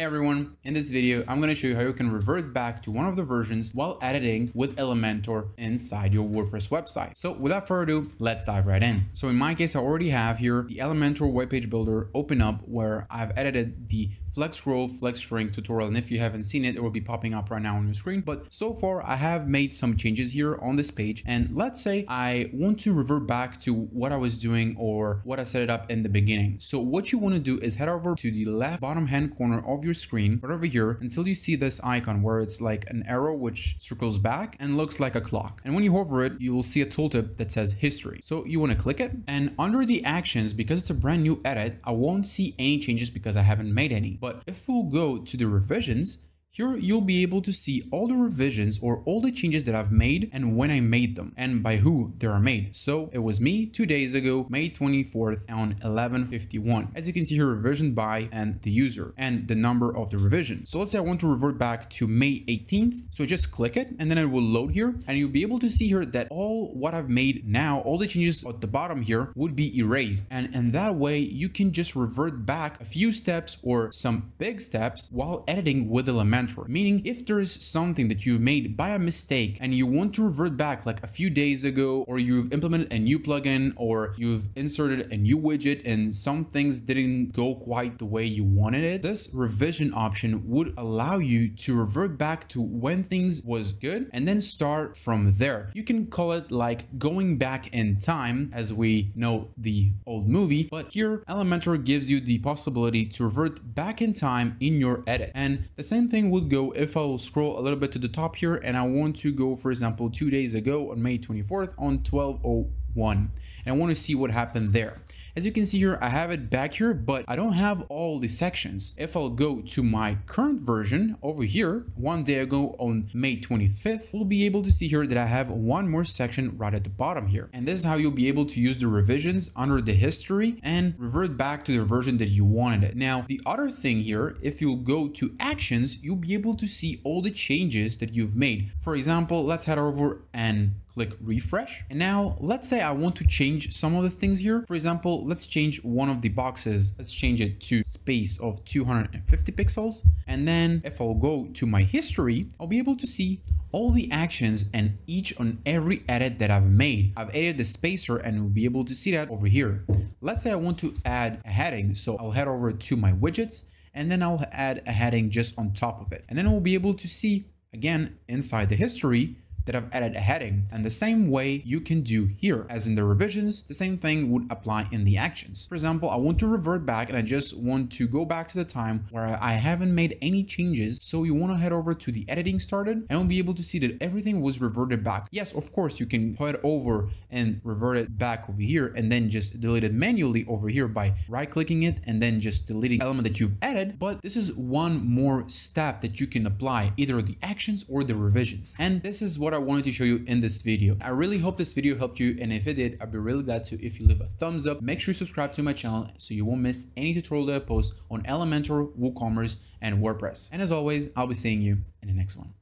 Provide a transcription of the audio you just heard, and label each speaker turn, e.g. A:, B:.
A: Hey everyone, in this video, I'm going to show you how you can revert back to one of the versions while editing with Elementor inside your WordPress website. So without further ado, let's dive right in. So in my case, I already have here the Elementor web page builder open up where I've edited the flex scroll, flex string tutorial. And if you haven't seen it, it will be popping up right now on your screen. But so far I have made some changes here on this page. And let's say I want to revert back to what I was doing or what I set it up in the beginning. So what you want to do is head over to the left bottom hand corner of your screen right over here until you see this icon where it's like an arrow which circles back and looks like a clock. And when you hover it, you will see a tooltip that says history. So you want to click it and under the actions, because it's a brand new edit, I won't see any changes because I haven't made any. But if we'll go to the revisions, here you'll be able to see all the revisions or all the changes that I've made and when I made them and by who they are made. So it was me two days ago, May 24th on 1151. As you can see here, revision by and the user and the number of the revision. So let's say I want to revert back to May 18th. So just click it and then it will load here and you'll be able to see here that all what I've made now, all the changes at the bottom here would be erased. And in that way, you can just revert back a few steps or some big steps while editing with Elementor Meaning if there's something that you've made by a mistake and you want to revert back like a few days ago or you've implemented a new plugin or you've inserted a new widget and some things didn't go quite the way you wanted it, this revision option would allow you to revert back to when things was good and then start from there. You can call it like going back in time as we know the old movie, but here Elementor gives you the possibility to revert back in time in your edit. And the same thing would go if I will scroll a little bit to the top here and I want to go, for example, two days ago on May 24th on 1201 and I want to see what happened there. As you can see here, I have it back here, but I don't have all the sections. If I'll go to my current version over here, one day ago on May 25th, we'll be able to see here that I have one more section right at the bottom here. And this is how you'll be able to use the revisions under the history and revert back to the version that you wanted it. Now, the other thing here, if you'll go to actions, you'll be able to see all the changes that you've made. For example, let's head over and click refresh. And now let's say I want to change some of the things here. For example, let's change one of the boxes. Let's change it to space of 250 pixels. And then if I'll go to my history, I'll be able to see all the actions and each on every edit that I've made. I've added the spacer and we'll be able to see that over here. Let's say I want to add a heading. So I'll head over to my widgets and then I'll add a heading just on top of it. And then we'll be able to see again inside the history that I've added a heading. And the same way you can do here, as in the revisions, the same thing would apply in the actions. For example, I want to revert back and I just want to go back to the time where I haven't made any changes. So you want to head over to the editing started and we'll be able to see that everything was reverted back. Yes, of course, you can head over and revert it back over here and then just delete it manually over here by right clicking it and then just deleting element that you've added. But this is one more step that you can apply either the actions or the revisions. And this is what I wanted to show you in this video. I really hope this video helped you and if it did, I'd be really glad to if you leave a thumbs up. Make sure you subscribe to my channel so you won't miss any tutorial that I post on Elementor, WooCommerce, and WordPress. And as always, I'll be seeing you in the next one.